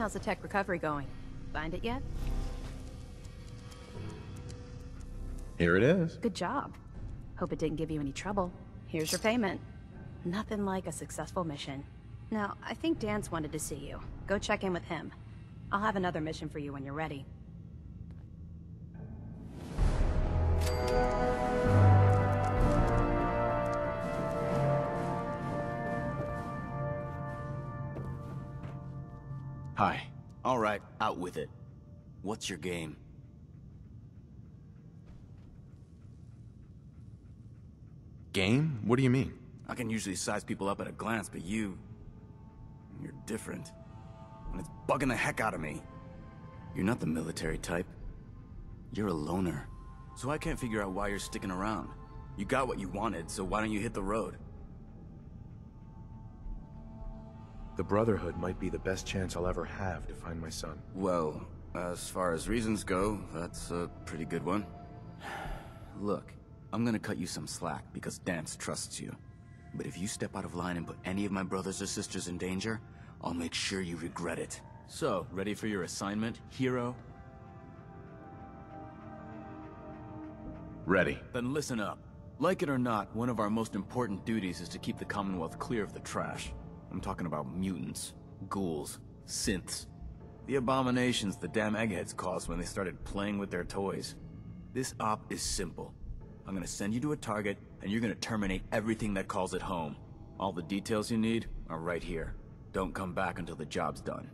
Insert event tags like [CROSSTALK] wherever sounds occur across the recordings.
How's the tech recovery going? Find it yet? Here it is. Good job. Hope it didn't give you any trouble. Here's your payment. Nothing like a successful mission. Now, I think Danse wanted to see you. Go check in with him. I'll have another mission for you when you're ready. Hi. All right, out with it. What's your game? Game? What do you mean? I can usually size people up at a glance, but you... You're different. And it's bugging the heck out of me. You're not the military type. You're a loner. So I can't figure out why you're sticking around. You got what you wanted, so why don't you hit the road? The Brotherhood might be the best chance I'll ever have to find my son. Well, as far as reasons go, that's a pretty good one. [SIGHS] Look, I'm gonna cut you some slack because Danse trusts you. But if you step out of line and put any of my brothers or sisters in danger, I'll make sure you regret it. So, ready for your assignment, hero? Ready. Then listen up. Like it or not, one of our most important duties is to keep the Commonwealth clear of the trash. I'm talking about mutants, ghouls, synths. The abominations the damn eggheads caused when they started playing with their toys. This op is simple. I'm gonna send you to a target, and you're gonna terminate everything that calls it home. All the details you need are right here. Don't come back until the job's done.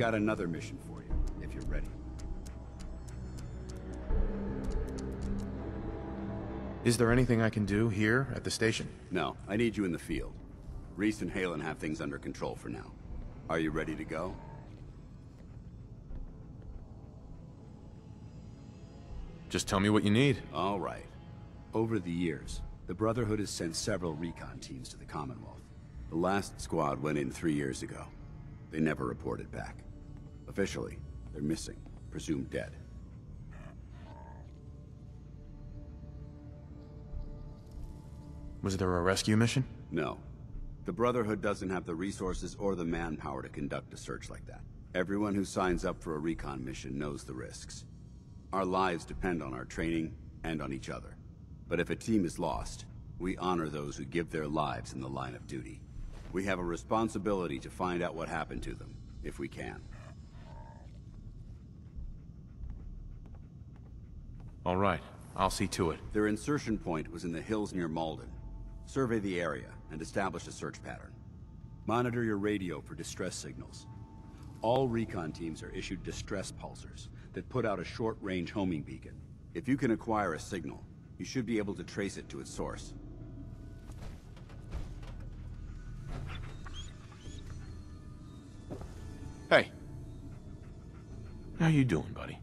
Got another mission for you, if you're ready. Is there anything I can do here at the station? No, I need you in the field. Rhys and Haylen have things under control for now. Are you ready to go? Just tell me what you need. All right. Over the years, the Brotherhood has sent several recon teams to the Commonwealth. The last squad went in three years ago. They never reported back. Officially, they're missing, presumed dead. Was there a rescue mission? No. The Brotherhood doesn't have the resources or the manpower to conduct a search like that. Everyone who signs up for a recon mission knows the risks. Our lives depend on our training and on each other. But if a team is lost, we honor those who give their lives in the line of duty. We have a responsibility to find out what happened to them, if we can. All right. I'll see to it. Their insertion point was in the hills near Malden. Survey the area and establish a search pattern. Monitor your radio for distress signals. All recon teams are issued distress pulsers that put out a short-range homing beacon. If you can acquire a signal, you should be able to trace it to its source. Hey. How you doing, buddy?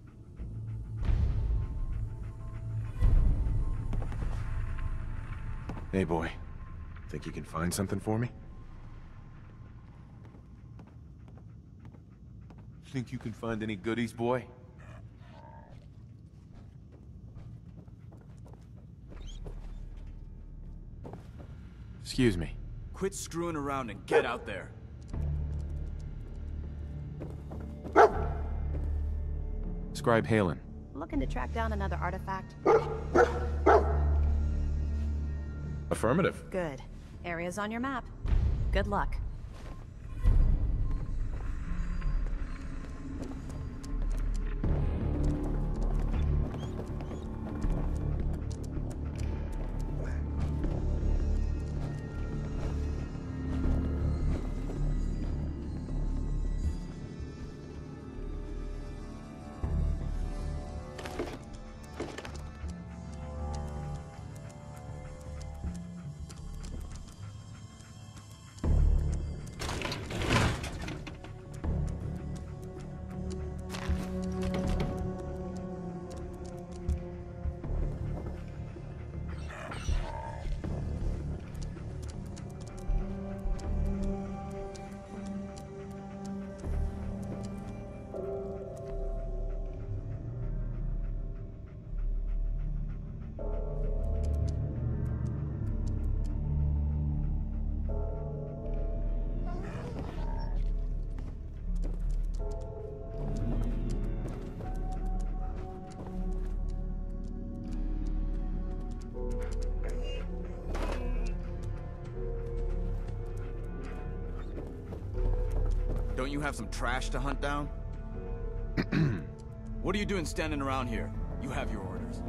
Hey, boy. Think you can find something for me? Think you can find any goodies, boy? Excuse me. Quit screwing around and get out there. Scribe Haylen. Looking to track down another artifact? Affirmative. Good. Area's on your map. Good luck. Don't you have some trash to hunt down? [CLEARS THROAT] what are you doing standing around here? You have your orders.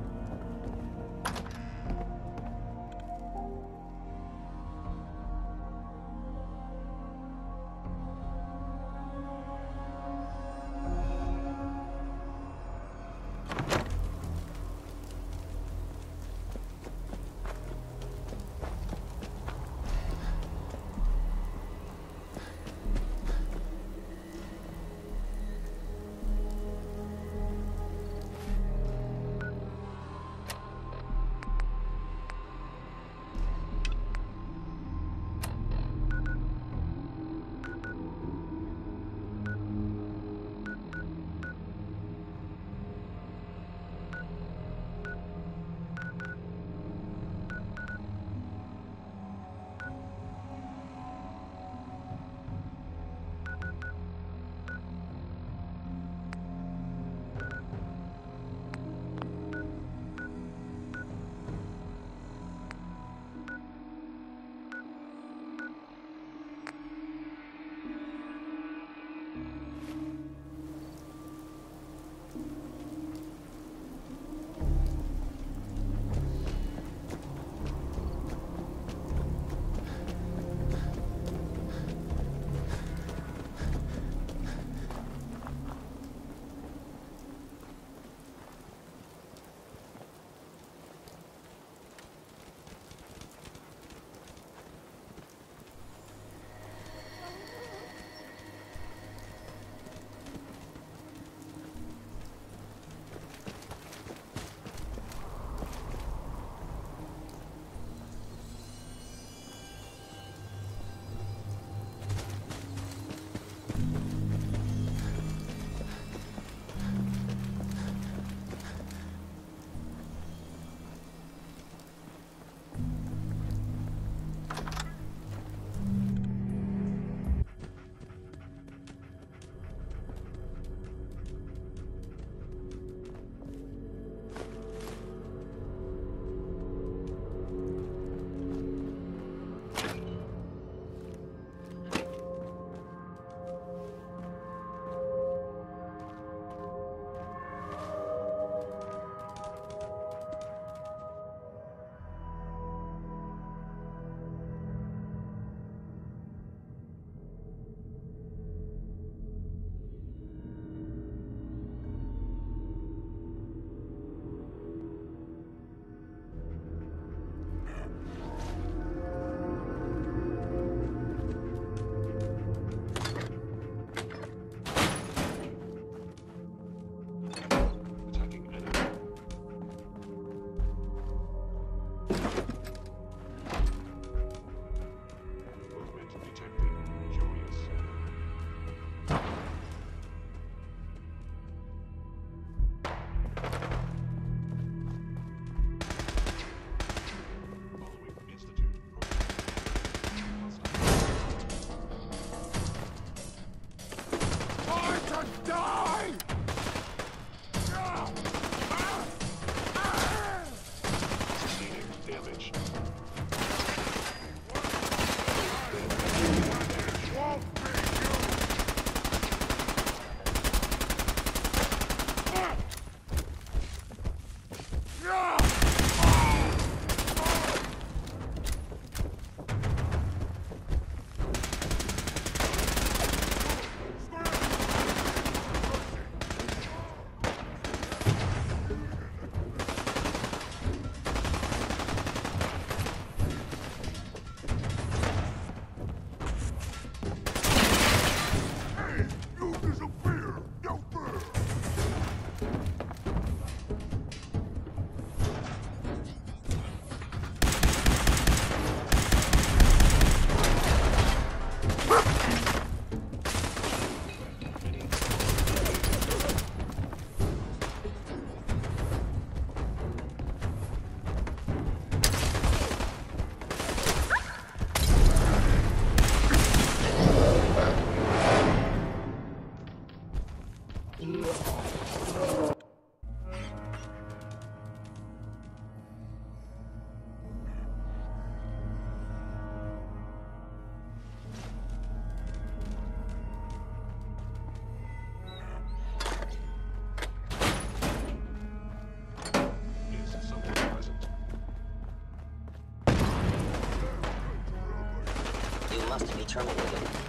determinism.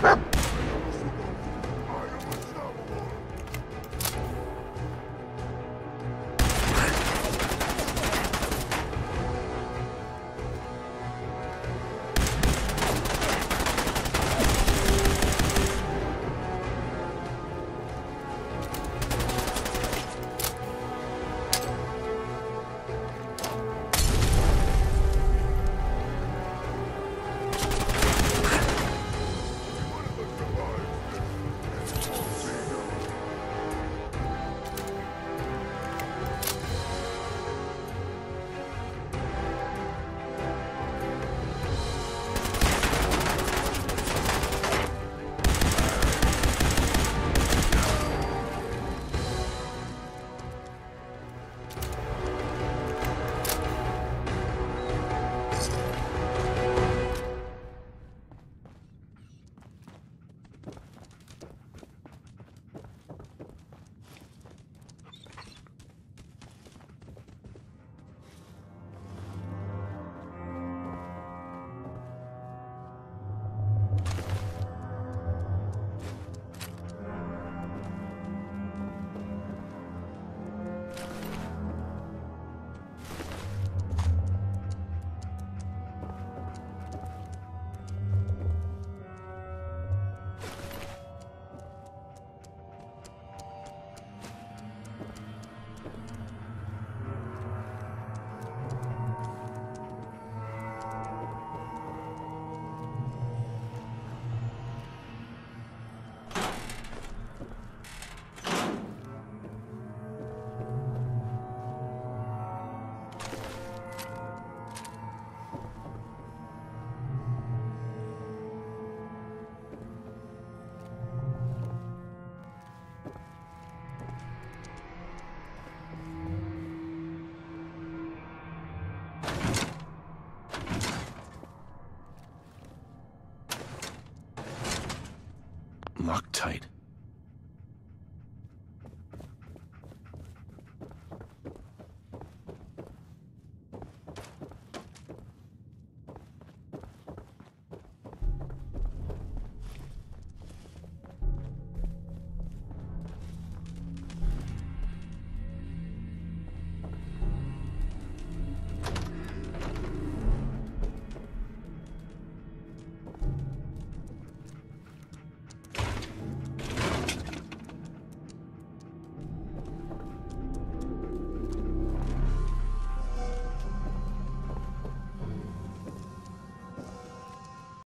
Huh?